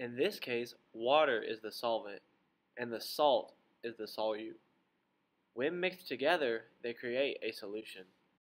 In this case, water is the solvent, and the salt is the solute. When mixed together, they create a solution.